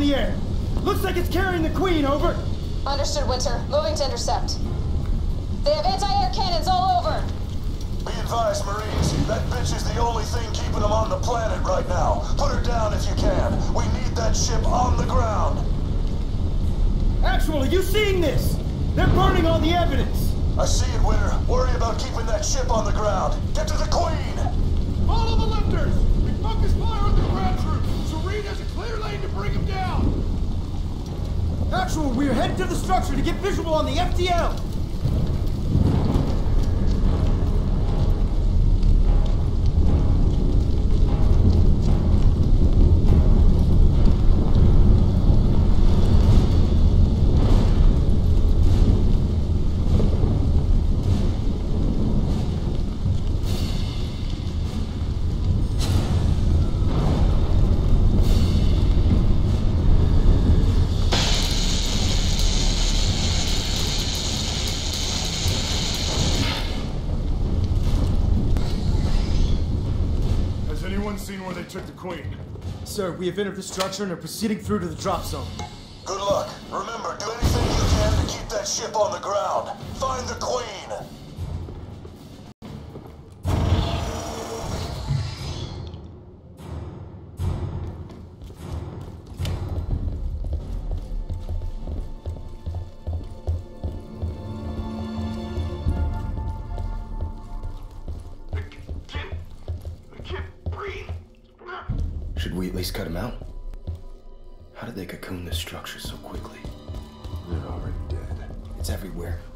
there's another boat in the air. Looks like it's carrying the Queen, over. Understood, Winter. Moving to intercept. They have anti-air cannons all over. Be advised, Marines. That bitch is the only thing keeping them on the planet right now. Put her down if you can. We need that ship on the ground. Actual, are you seeing this? They're burning all the evidence. I see it, Winter. Worry about keeping that ship on the ground. Get to the Queen! Follow the lifters! We focus fire on the ground troops, clear lane to bring them down! Actual, we're headed to the structure to get visual on the FTL. Sir, we have entered the structure and are proceeding through to the drop zone. Good luck. Remember, do anything you can to keep that ship on the ground. Find the Queen!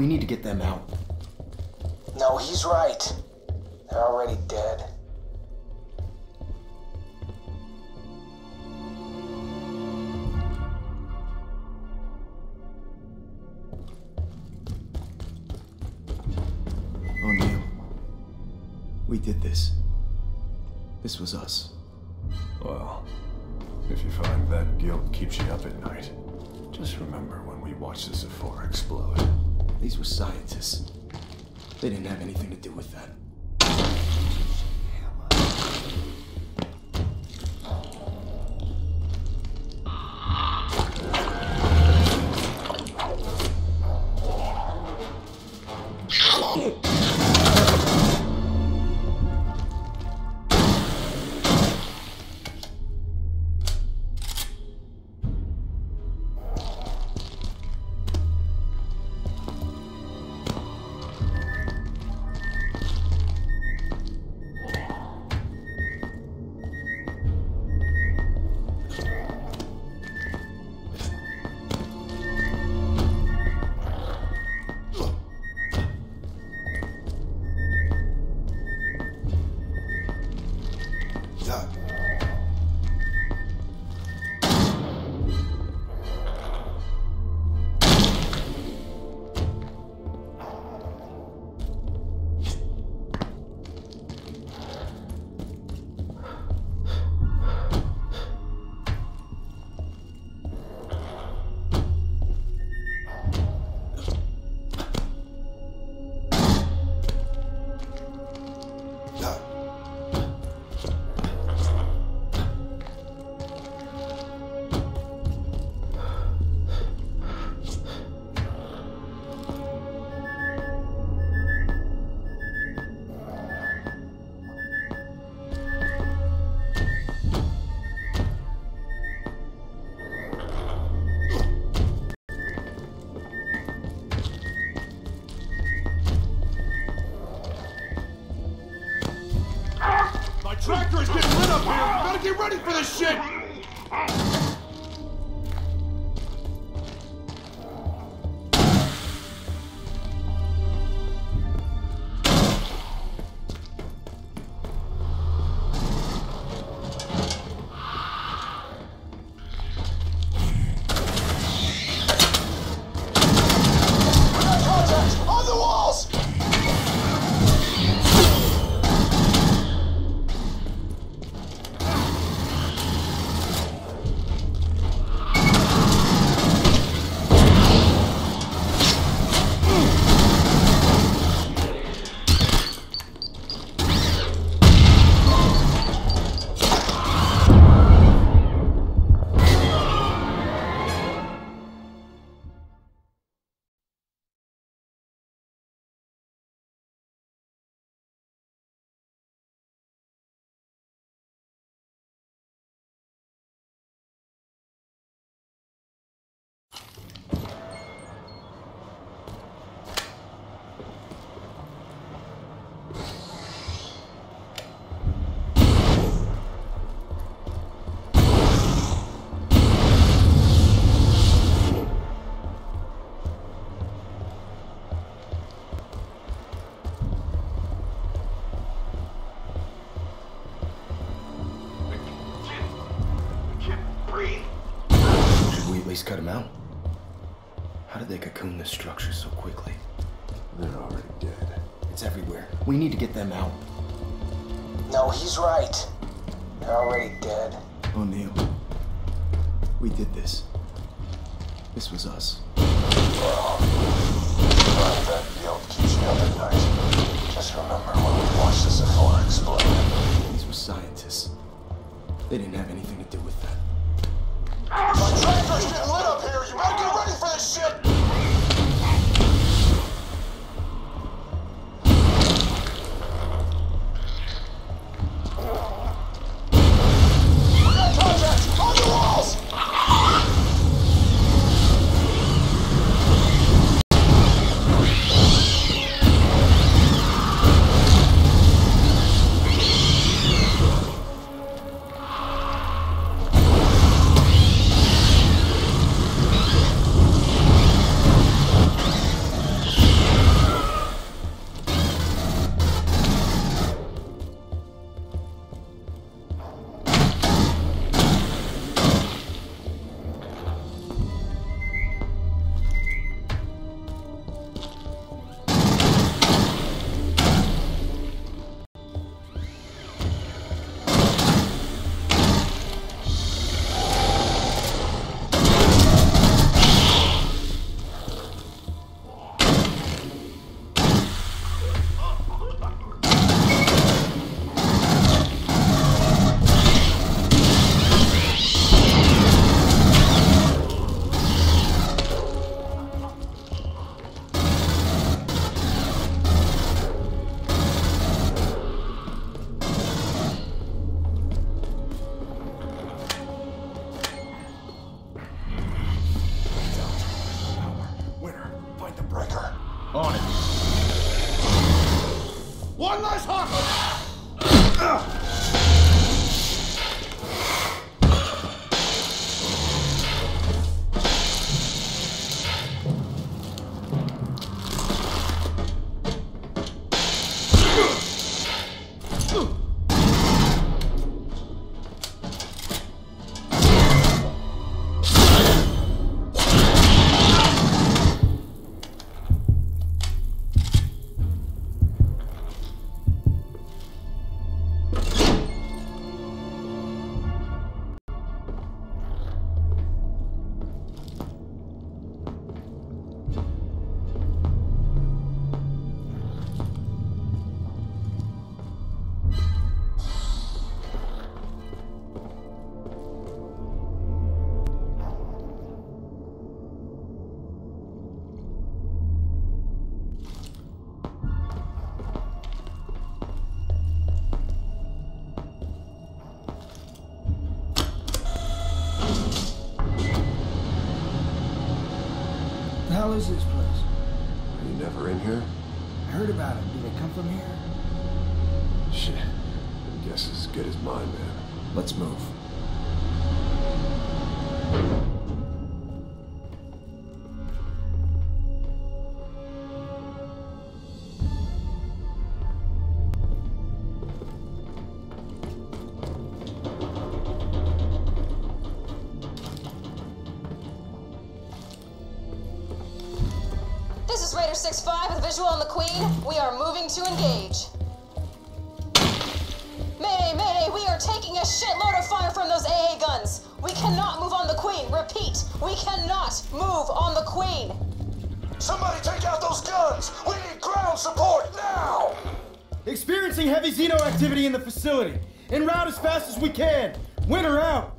We need to get them out. No, he's right. They're already dead. O'Neill. We did this. This was us. Well, if you find that guilt keeps you up at night, just remember when we watched the Sephora explode. These were scientists. They didn't have anything to do with that. Tractor is getting lit up here! Gotta get ready for this shit! Least cut him out? How did they cocoon this structure so quickly? They're already dead. It's everywhere. We need to get them out. No, he's right. They're already dead. O'Neill. We did this. This was us. Survive that guilt keeps you up at night. Just remember when we watched the Sephora explode. These were scientists. They didn't have anything to do with that. My tractor's getting lit up here! You better get ready for this shit! On it. One last hop! Is this place? Are you never in here? I heard about it. Did they come from here? Shit. Your guess is as good as mine, man. Let's move. Queen. We are moving to engage. Mayday, mayday, we are taking a shitload of fire from those AA guns. We cannot move on the Queen. Repeat, we cannot move on the Queen. Somebody take out those guns! We need ground support now! Experiencing heavy Xeno activity in the facility. En route as fast as we can. Winter out.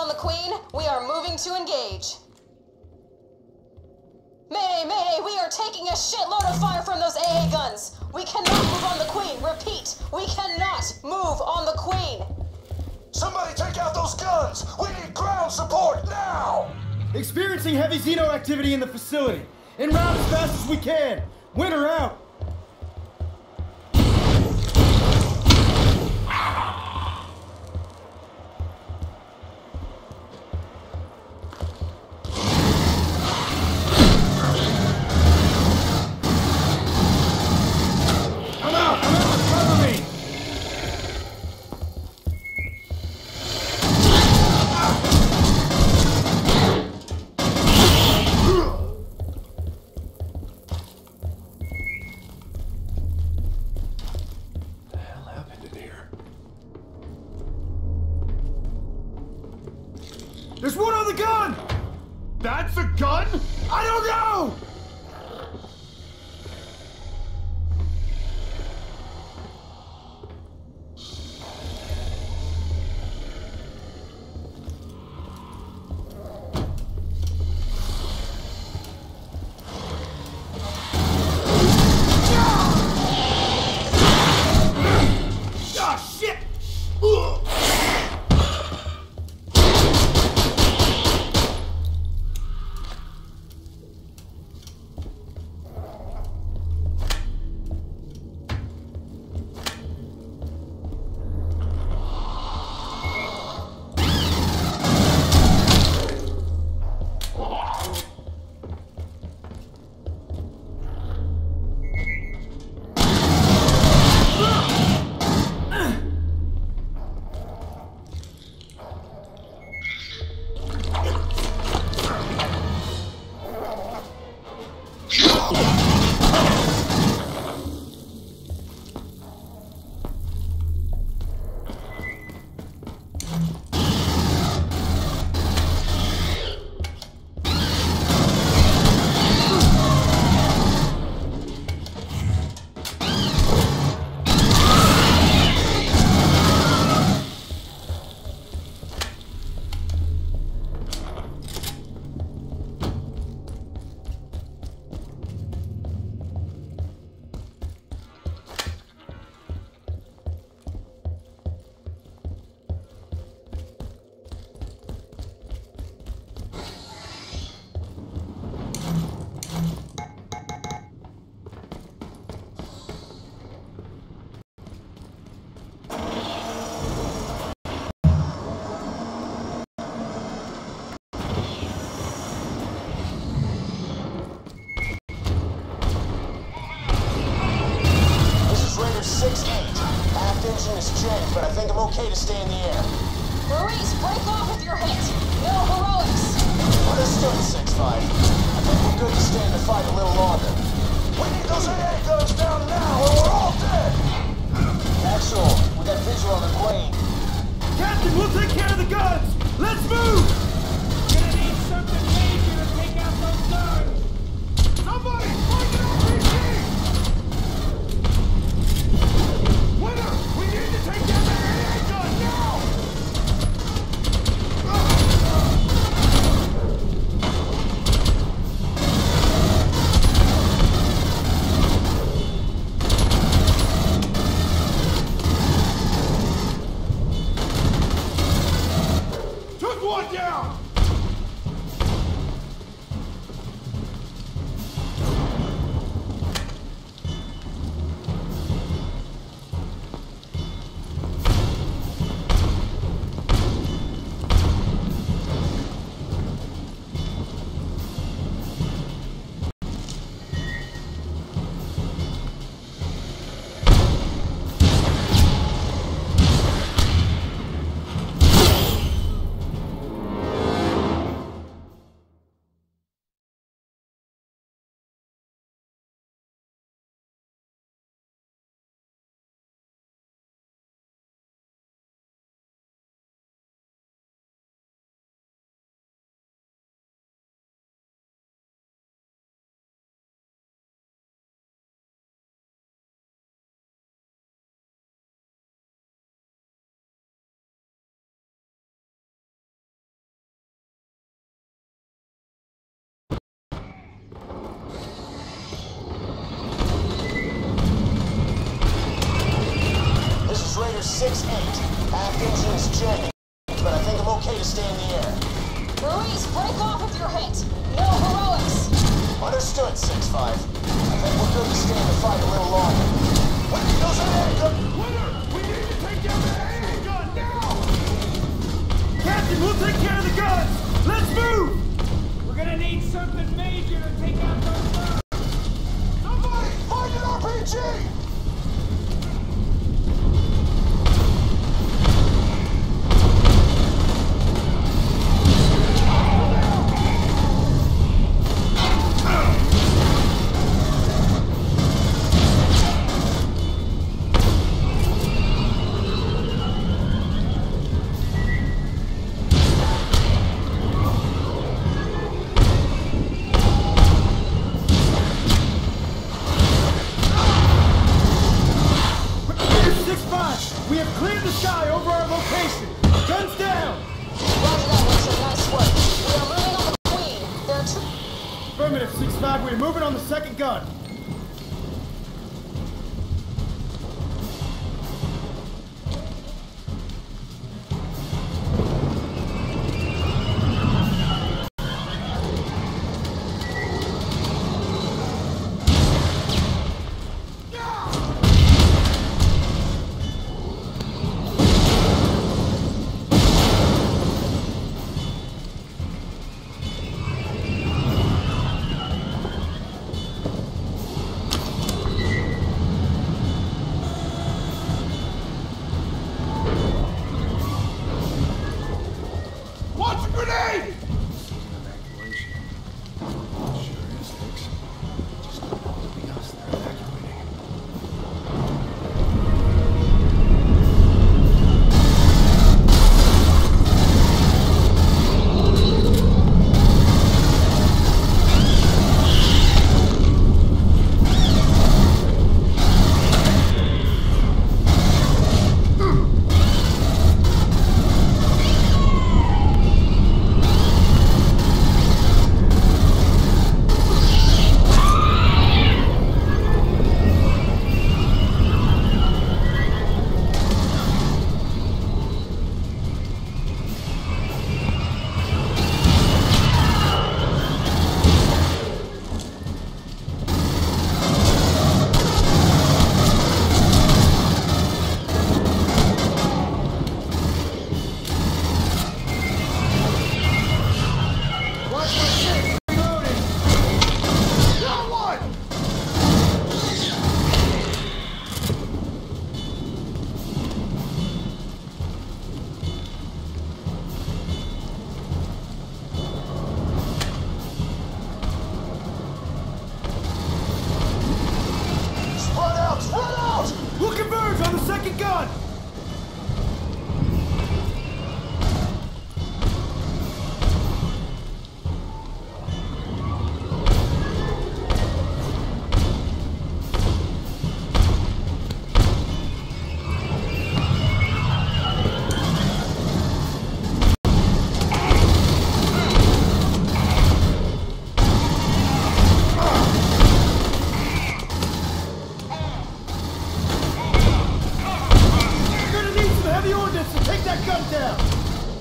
On the Queen, we are moving to engage. Mayday, Mayday, we are taking a shitload of fire from those AA guns. We cannot move on the Queen. Repeat, we cannot move on the Queen. Somebody take out those guns! We need ground support now! Experiencing heavy Xeno activity in the facility. En route as fast as we can. Winter out. Understood, 6-5. I think we're good to the fight a little longer. We need those AA guns down now or we're all dead! We got visual on the Queen. Captain, we'll take care of the guns! Let's move! Aft engine is jamming, but I think I'm okay to stay in the air. Ruiz, break off if you're hit. No heroics. Understood, 6-5. I think we're good to stay in the fight a little longer. Wait, those are the... Winter, we need to take down the AA gun now! Captain, we'll take care of the guns! Let's move! We're gonna need something major to take out those guns. Somebody, find an RPG! 6-5, we're moving on the second gun. Launch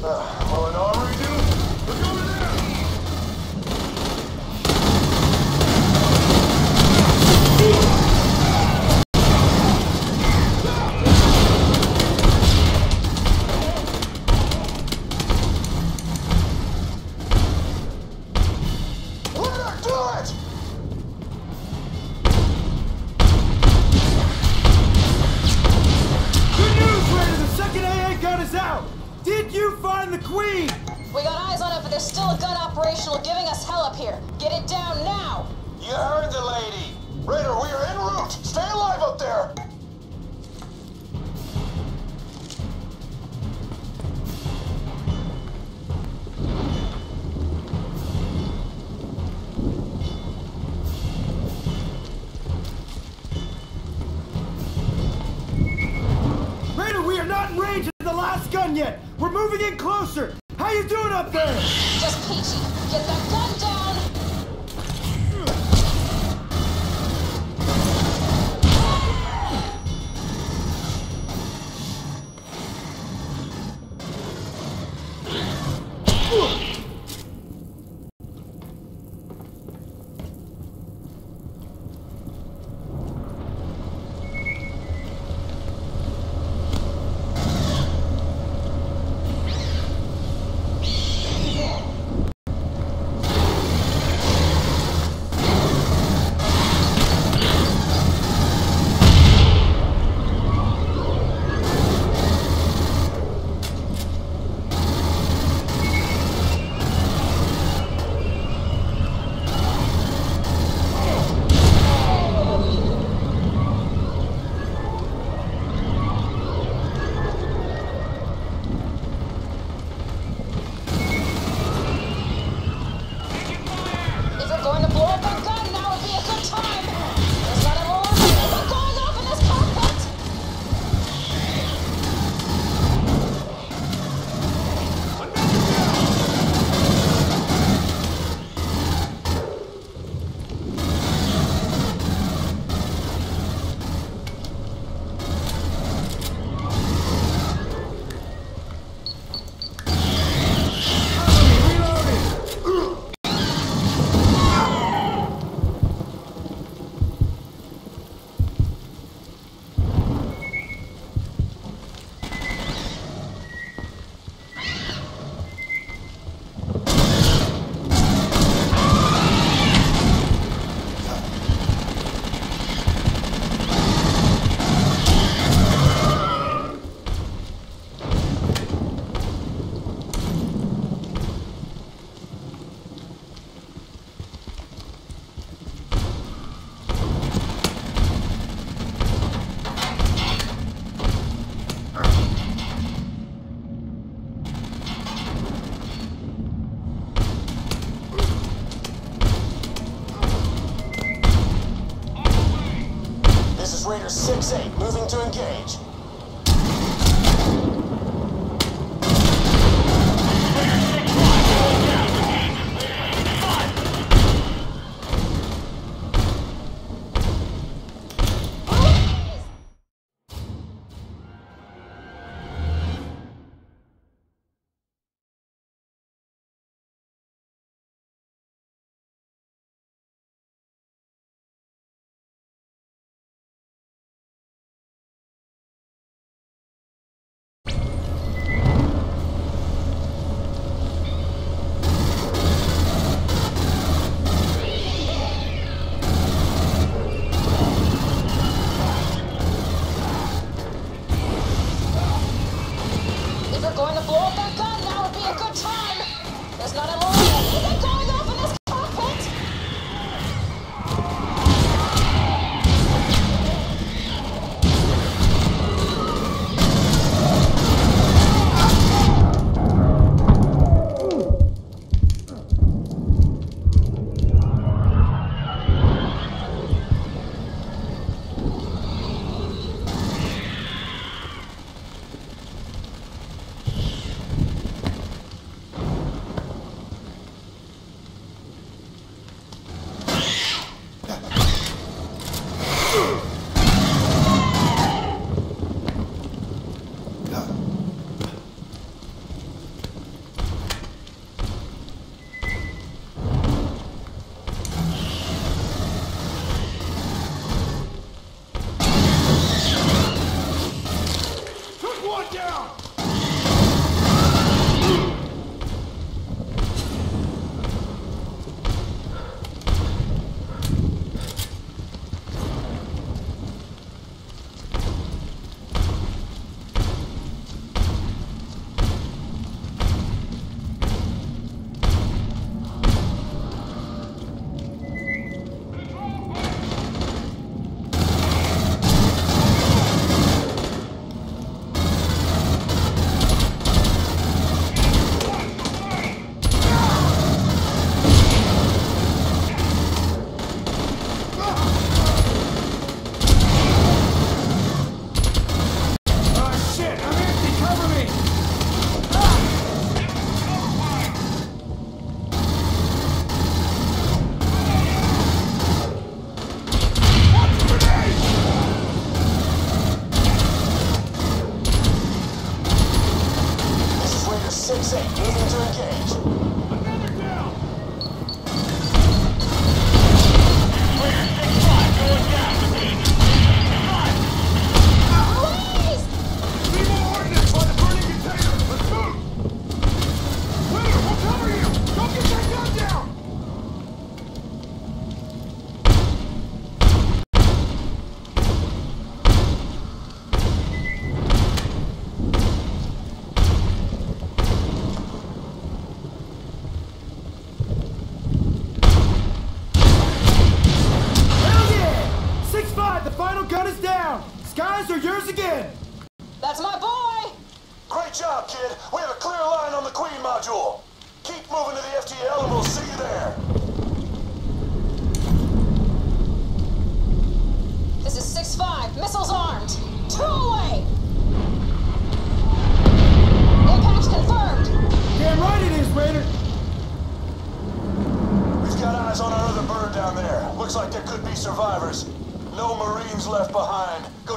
Well,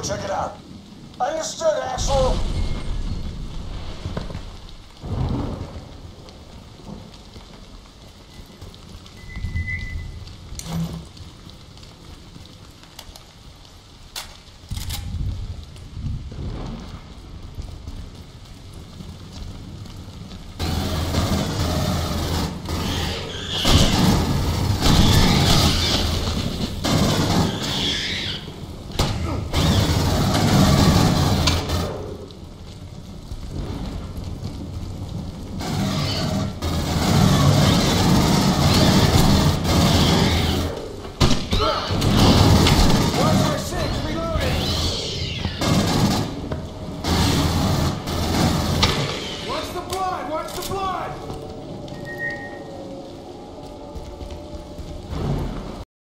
check it out. Understood, Axel.